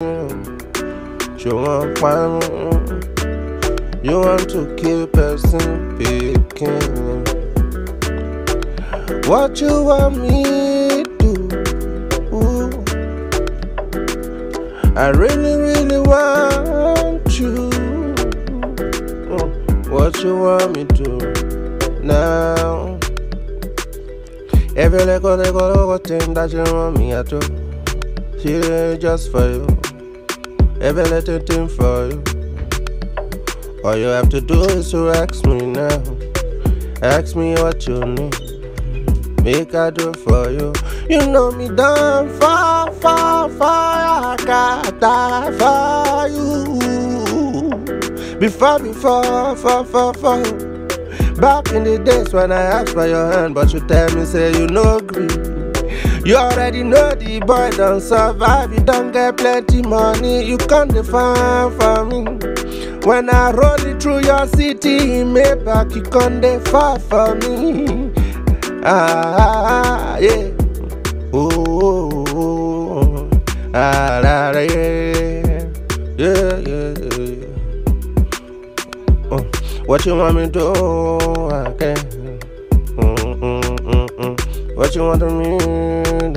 You want fun, you want to kill person picking. What you want me? Ooh. I really, really want you. What you want me to now? Every little, little, little thing that you want me to she just for you. Every little thing for you. All you have to do is to ask me now. Ask me what you need. Make I do for you. You know me done far, far, far. I got die for you. Before, before, far, far, far. Back in the days when I asked for your hand, but you tell me say you no agree. You already know the boy don't survive, you don't get plenty money, you can't define for me. When I roll it through your city, Maybach, you can't define for me. Ah, yeah. Oh, oh, oh. ah, la, la, yeah. Yeah, yeah, yeah. Oh, what you want me to do? What you want me? to